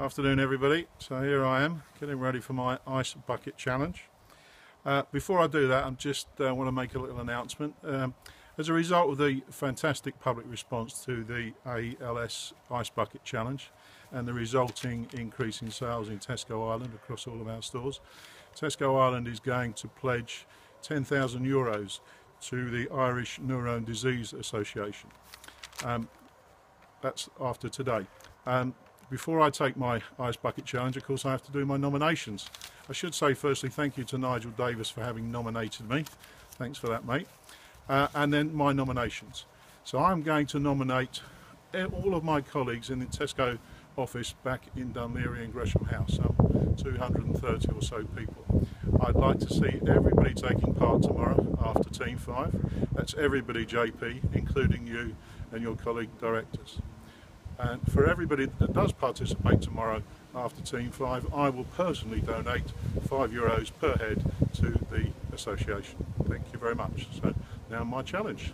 Afternoon everybody, so here I am getting ready for my ice bucket challenge. Uh, before I do that I just uh, want to make a little announcement. Um, as a result of the fantastic public response to the ALS Ice Bucket Challenge and the resulting increase in sales in Tesco Ireland across all of our stores, Tesco Ireland is going to pledge 10,000 euros to the Irish Neurone Disease Association. Um, that's after today. Um, before I take my Ice Bucket Challenge, of course, I have to do my nominations. I should say, firstly, thank you to Nigel Davis for having nominated me. Thanks for that, mate. Uh, and then my nominations. So I'm going to nominate all of my colleagues in the Tesco office back in Dún Laoghaire and Gresham House, some 230 or so people. I'd like to see everybody taking part tomorrow after Team 5. That's everybody, JP, including you and your colleague directors. And for everybody that does participate tomorrow after Team 5, I will personally donate 5 euros per head to the association. Thank you very much. So now my challenge.